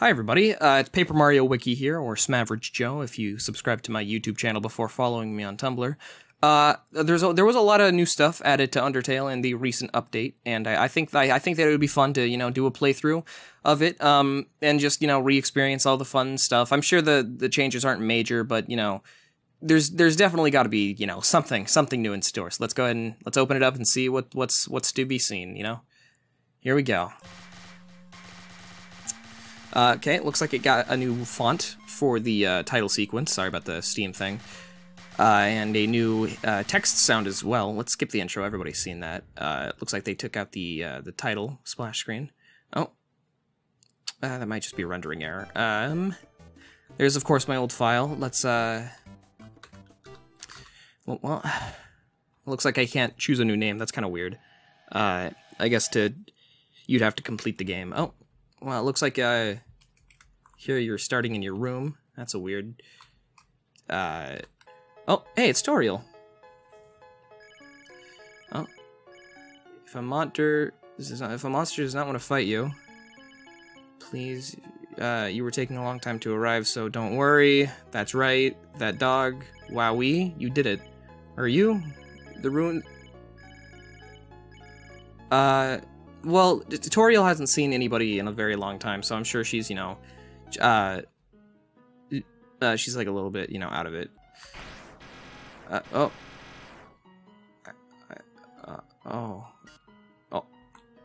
Hi everybody, uh, it's Paper Mario Wiki here, or Smaverage Joe if you subscribe to my YouTube channel before following me on Tumblr. Uh, there's a, there was a lot of new stuff added to Undertale in the recent update, and I, I think I, I think that it would be fun to you know do a playthrough of it, um, and just you know re-experience all the fun stuff. I'm sure the the changes aren't major, but you know there's there's definitely got to be you know something something new in store. So let's go ahead and let's open it up and see what what's what's to be seen. You know, here we go. Uh, okay, it looks like it got a new font for the uh, title sequence. Sorry about the Steam thing. Uh, and a new uh, text sound as well. Let's skip the intro. Everybody's seen that. Uh, it looks like they took out the uh, the title splash screen. Oh, that might just be a rendering error. Um, there's of course my old file. Let's uh. Well, well looks like I can't choose a new name. That's kind of weird. I guess to you'd have to complete the game. Oh, well, it looks like uh, here you're starting in your room. That's a weird. Uh, oh, hey, it's Toriel. Oh, if a monster not, if a monster does not want to fight you, please. Uh, you were taking a long time to arrive, so don't worry. That's right. That dog, Wowie, you did it. Are you? The ruin. Uh, well, Toriel hasn't seen anybody in a very long time, so I'm sure she's, you know, uh, uh she's like a little bit, you know, out of it. Uh, oh. Uh, oh. Oh.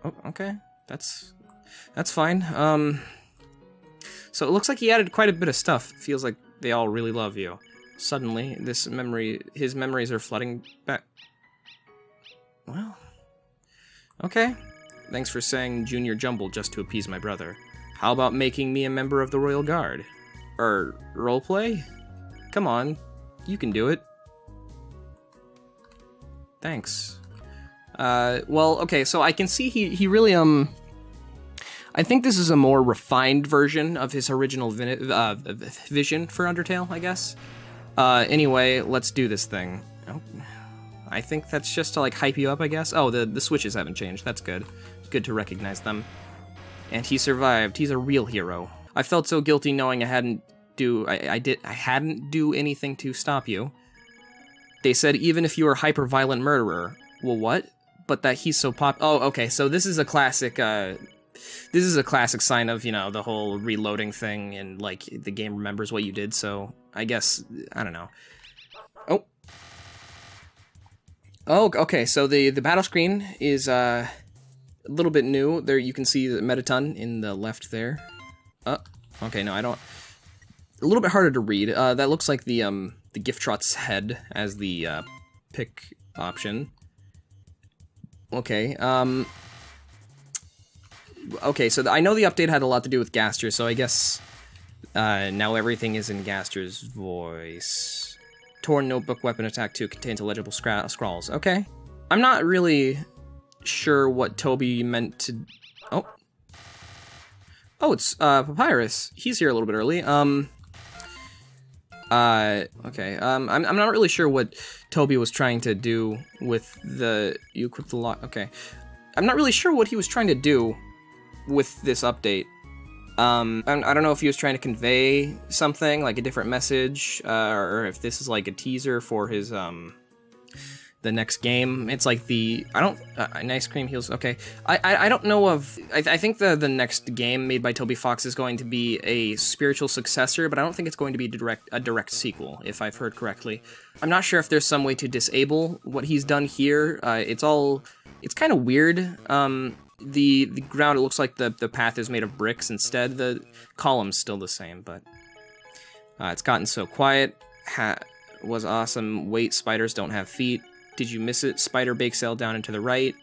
Oh, okay. That's, that's fine. Um, so it looks like he added quite a bit of stuff. Feels like they all really love you. Suddenly, this memory, his memories are flooding back. Well, okay. Thanks for saying Junior Jumble just to appease my brother. How about making me a member of the Royal Guard? Or roleplay? Come on, you can do it. Thanks. Uh, well, okay, so I can see he, he really, um... I think this is a more refined version of his original uh, vision for Undertale, I guess. Uh, anyway, let's do this thing. Oh, I think that's just to, like, hype you up, I guess. Oh, the, the switches haven't changed. That's good good to recognize them. And he survived. He's a real hero. I felt so guilty knowing I hadn't do I, I did I hadn't do anything to stop you. They said even if you were a hyper violent murderer. Well, what? But that he's so pop. Oh, okay. So this is a classic. Uh, this is a classic sign of you know the whole reloading thing and like the game remembers what you did. So I guess I don't know. Oh. Oh, okay. So the the battle screen is uh a little bit new. There you can see the Mettaton in the left there. Uh, okay, no, I don't. A little bit harder to read. Uh, that looks like the um the Gyftrot's head as the uh, pick option. Okay. Um. Okay, so the, I know the update had a lot to do with Gaster, so I guess uh, now everything is in Gaster's voice. Torn notebook weapon attack 2 contains illegible scra- scrawls. Okay. I'm not really sure what Toby meant to... Oh. Oh, it's uh, Papyrus. He's here a little bit early. Um... Uh, okay. Um, I'm, I'm not really sure what Toby was trying to do with the... You equip the lock... Okay. I'm not really sure what he was trying to do with this update. Um, I don't know if he was trying to convey something, like a different message, uh, or if this is like a teaser for his, um, the next game. It's like the I don't uh, nice cream heals. Okay, I, I, I don't know of. I, I think the the next game made by Toby Fox is going to be a spiritual successor, but I don't think it's going to be direct a direct sequel. If I've heard correctly, I'm not sure if there's some way to disable what he's done here. Uh, it's all it's kind of weird. Um, the the ground it looks like the the path is made of bricks instead. The column's still the same, but uh, it's gotten so quiet. Ha was awesome. Wait, spiders don't have feet. Did you miss it? Spider bake sale down and to the right.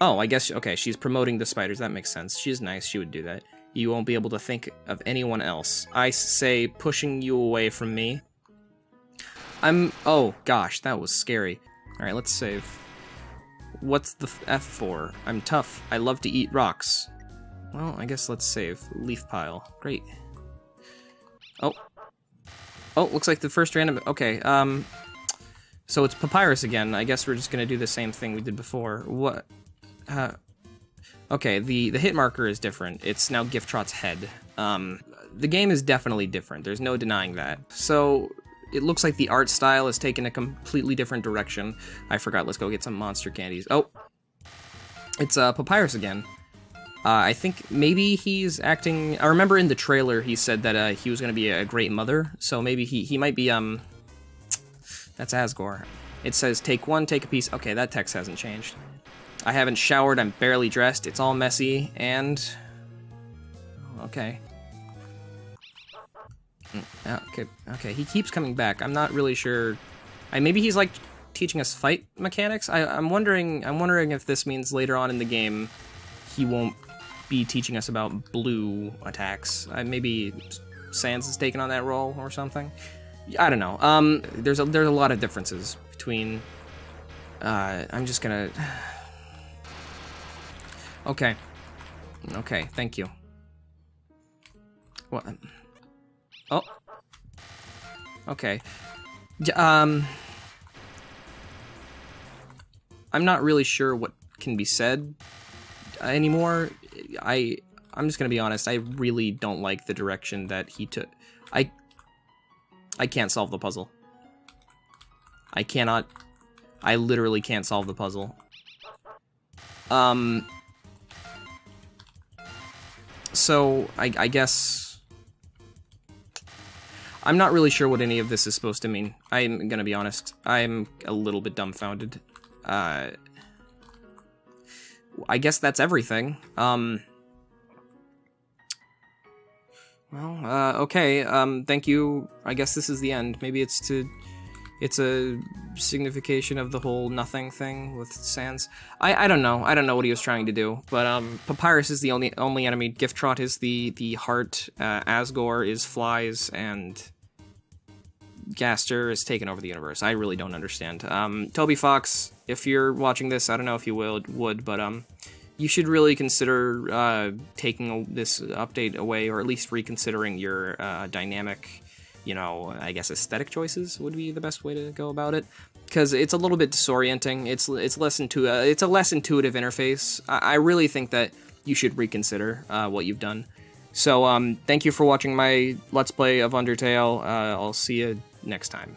Oh, I guess, okay, she's promoting the spiders. That makes sense. She's nice. She would do that. You won't be able to think of anyone else. I say pushing you away from me. I'm... Oh, gosh, that was scary. Alright, let's save. What's the F for? I'm tough. I love to eat rocks. Well, I guess let's save. Leaf pile. Great. Oh. Oh, looks like the first random... Okay, um... So it's Papyrus again. I guess we're just gonna do the same thing we did before. What? Uh, okay, the, the hit marker is different. It's now Gyftrot's head. Um, the game is definitely different. There's no denying that. So it looks like the art style has taken a completely different direction. I forgot. Let's go get some monster candies. Oh, it's uh, Papyrus again. Uh, I think maybe he's acting. I remember in the trailer he said that uh, he was going to be a great mother, so maybe he he might be. Um, that's Asgore. It says take one, take a piece. Okay, that text hasn't changed. I haven't showered. I'm barely dressed. It's all messy and. Okay. Mm, okay. Okay. He keeps coming back. I'm not really sure. I maybe he's like teaching us fight mechanics. I, I'm wondering. I'm wondering if this means later on in the game he won't be teaching us about blue attacks. Uh, maybe Sans is taking on that role or something. I don't know. Um, there's a there's a lot of differences between. Uh, I'm just gonna. Okay. Okay. Thank you. What? Oh. Okay. Um. I'm not really sure what can be said anymore. I I'm just gonna be honest. I really don't like the direction that he took. I I can't solve the puzzle. I cannot. I literally can't solve the puzzle. Um. So I, I guess I'm not really sure what any of this is supposed to mean. I'm gonna be honest. I'm a little bit dumbfounded. Uh. I guess that's everything. Um. Well, uh, okay, um, thank you. I guess this is the end. Maybe it's to... It's a signification of the whole nothing thing with Sans. I, I don't know. I don't know what he was trying to do. But, um, Papyrus is the only only enemy. Gyftrot is the, the heart. Uh, Asgore is flies, and... Gaster is taking over the universe. I really don't understand. Um, Toby Fox, if you're watching this, I don't know if you will, would, but um, you should really consider uh, taking this update away, or at least reconsidering your uh, dynamic, you know, I guess aesthetic choices would be the best way to go about it. Because it's a little bit disorienting. It's it's less intu- uh, It's a less intuitive interface. I, I really think that you should reconsider uh, what you've done. So um, thank you for watching my Let's Play of Undertale. Uh, I'll see you next time.